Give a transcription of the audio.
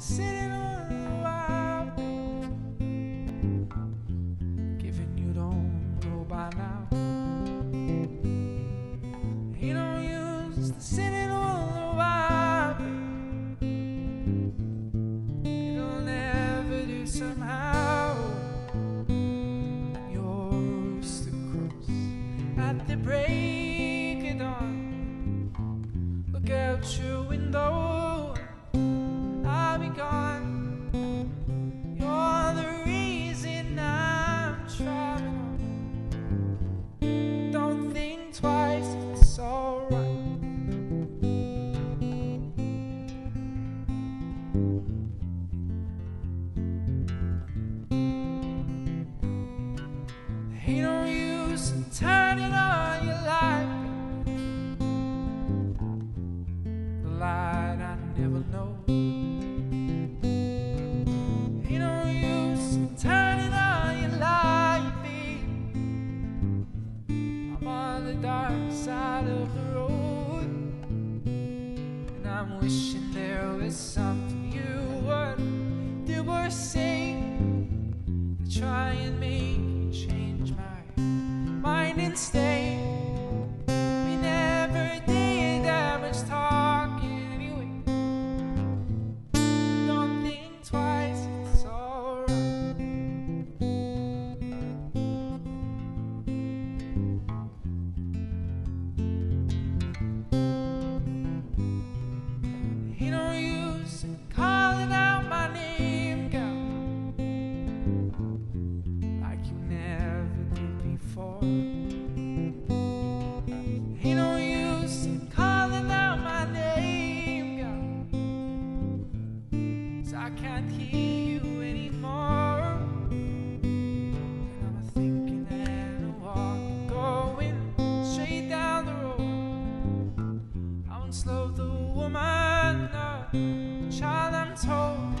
sitting on the wild Given you don't know by now. Ain't no use to sitting on the wild It'll never do somehow. Yours to cross at the break of dawn. Look out your window, Ain't no use in turning on your light. The light I never know. Ain't no use in turning on your light. I'm on the dark side of the road. And I'm wishing there was something you would do or say to try and make and stay. Down the the woman, a child I'm told.